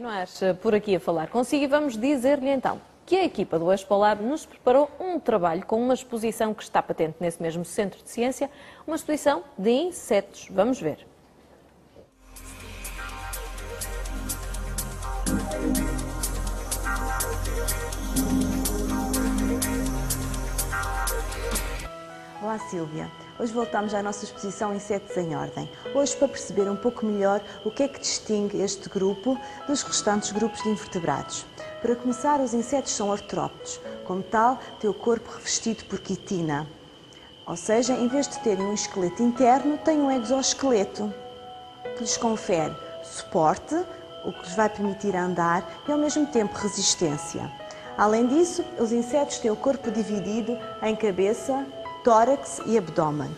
continuar eh, por aqui a falar consigo e vamos dizer-lhe então que a equipa do Expo Lab nos preparou um trabalho com uma exposição que está patente nesse mesmo Centro de Ciência, uma exposição de insetos. Vamos ver. Olá Silvia, hoje voltamos à nossa exposição Insetos em Ordem. Hoje para perceber um pouco melhor o que é que distingue este grupo dos restantes grupos de invertebrados. Para começar, os insetos são artrópodes, como tal, têm o corpo revestido por quitina. Ou seja, em vez de terem um esqueleto interno, têm um exoesqueleto, que lhes confere suporte, o que lhes vai permitir andar e ao mesmo tempo resistência. Além disso, os insetos têm o corpo dividido em cabeça, tórax e abdômen.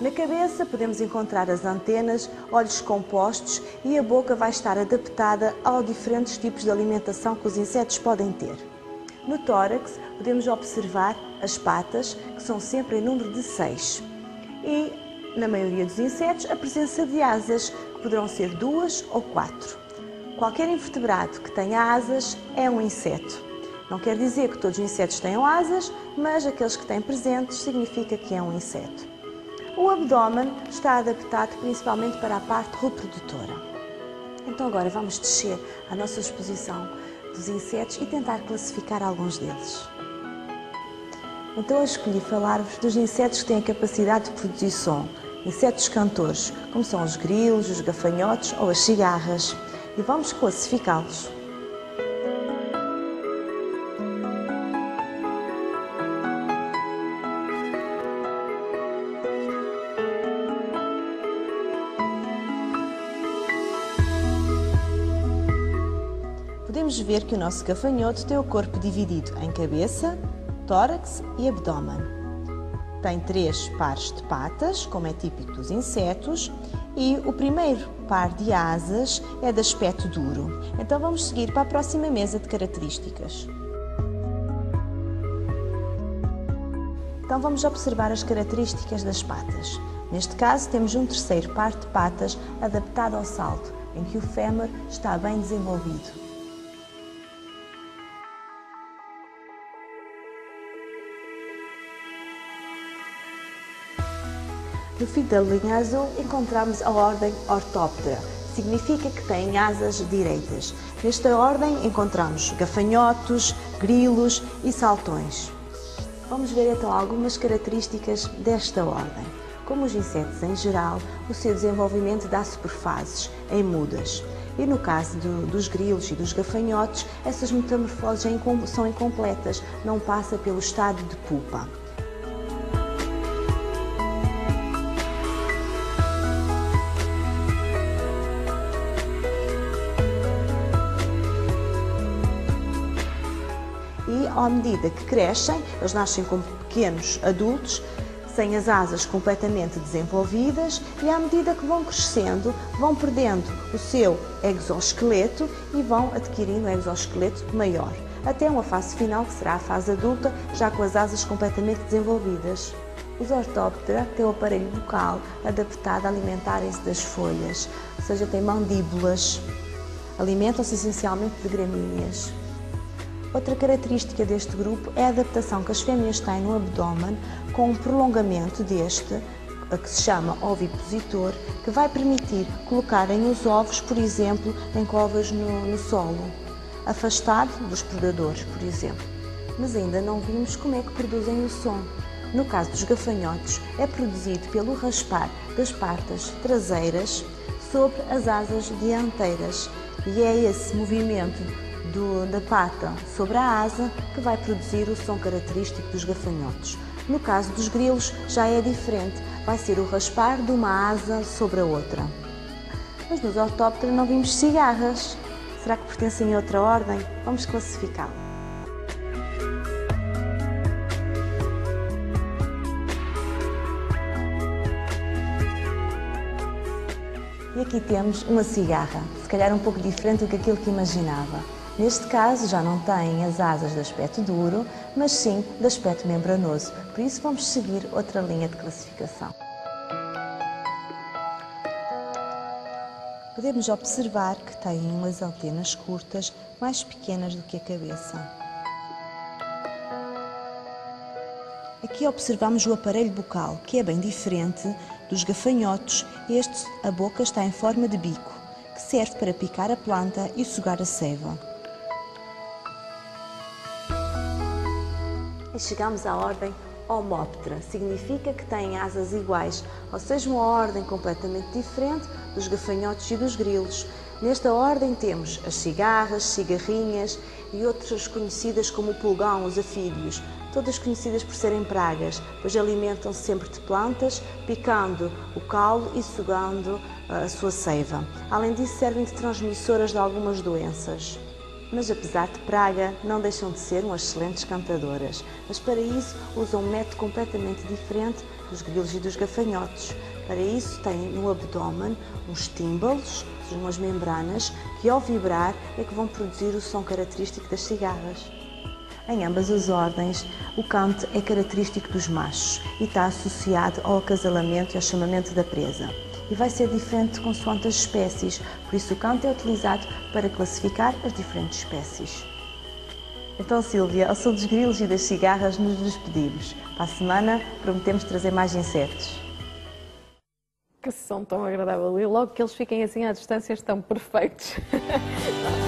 Na cabeça podemos encontrar as antenas, olhos compostos e a boca vai estar adaptada aos diferentes tipos de alimentação que os insetos podem ter. No tórax podemos observar as patas, que são sempre em número de seis. E, na maioria dos insetos, a presença de asas, que poderão ser duas ou quatro. Qualquer invertebrado que tenha asas é um inseto. Não quer dizer que todos os insetos tenham asas, mas aqueles que têm presentes significa que é um inseto. O abdômen está adaptado principalmente para a parte reprodutora. Então agora vamos descer à nossa exposição dos insetos e tentar classificar alguns deles. Então eu escolhi falar-vos dos insetos que têm a capacidade de produzir som, insetos cantores, como são os grilos, os gafanhotos ou as cigarras, e vamos classificá-los. Podemos ver que o nosso gafanhoto tem o corpo dividido em cabeça, tórax e abdômen. Tem três pares de patas, como é típico dos insetos, e o primeiro par de asas é de aspecto duro. Então vamos seguir para a próxima mesa de características. Então vamos observar as características das patas. Neste caso temos um terceiro par de patas adaptado ao salto, em que o fémur está bem desenvolvido. No fim da linha azul encontramos a ordem Orthoptera, significa que têm asas direitas. Nesta ordem encontramos gafanhotos, grilos e saltões. Vamos ver então algumas características desta ordem. Como os insetos em geral, o seu desenvolvimento dá-se por fases, em mudas. E no caso do, dos grilos e dos gafanhotos, essas metamorfoses são incompletas, não passa pelo estado de pupa. À medida que crescem, eles nascem como pequenos adultos, sem as asas completamente desenvolvidas e à medida que vão crescendo, vão perdendo o seu exoesqueleto e vão adquirindo um exoesqueleto maior, até uma fase final que será a fase adulta, já com as asas completamente desenvolvidas. Os ortóptera têm o aparelho bucal adaptado a alimentarem-se das folhas, ou seja, têm mandíbulas, alimentam-se essencialmente de gramíneas. Outra característica deste grupo é a adaptação que as fêmeas têm no abdômen com um prolongamento deste, que se chama ovipositor, que vai permitir colocarem os ovos, por exemplo, em covas no, no solo, afastado dos predadores, por exemplo. Mas ainda não vimos como é que produzem o som. No caso dos gafanhotos, é produzido pelo raspar das patas traseiras sobre as asas dianteiras e é esse movimento do, da pata sobre a asa que vai produzir o som característico dos gafanhotos. No caso dos grilos já é diferente, vai ser o raspar de uma asa sobre a outra. Mas nos ortóptera não vimos cigarras. Será que pertencem a outra ordem? Vamos classificá-la. E aqui temos uma cigarra, se calhar um pouco diferente do que aquilo que imaginava. Neste caso, já não tem as asas de aspecto duro, mas sim de aspecto membranoso. Por isso, vamos seguir outra linha de classificação. Podemos observar que têm umas antenas curtas, mais pequenas do que a cabeça. Aqui observamos o aparelho bucal, que é bem diferente dos gafanhotos. Este, a boca está em forma de bico, que serve para picar a planta e sugar a seiva. E chegamos à ordem Homóptera. Significa que têm asas iguais, ou seja, uma ordem completamente diferente dos gafanhotos e dos grilos. Nesta ordem temos as cigarras, cigarrinhas e outras conhecidas como o pulgão, os afídeos, todas conhecidas por serem pragas, pois alimentam-se sempre de plantas, picando o caule e sugando ah, a sua seiva. Além disso, servem de transmissoras de algumas doenças mas apesar de praga, não deixam de ser umas excelentes cantadoras. Mas para isso usam um método completamente diferente dos grilos e dos gafanhotos. Para isso têm no abdômen uns tímbalos, umas membranas, que ao vibrar é que vão produzir o som característico das cigarras. Em ambas as ordens, o cante é característico dos machos e está associado ao acasalamento e ao chamamento da presa e vai ser diferente consoante as espécies, por isso o canto é utilizado para classificar as diferentes espécies. Então, Silvia, ao som dos grilos e das cigarras, nos despedimos. Para a semana, prometemos trazer mais insetos. Que som tão agradável! E logo que eles fiquem assim à distância, estão perfeitos.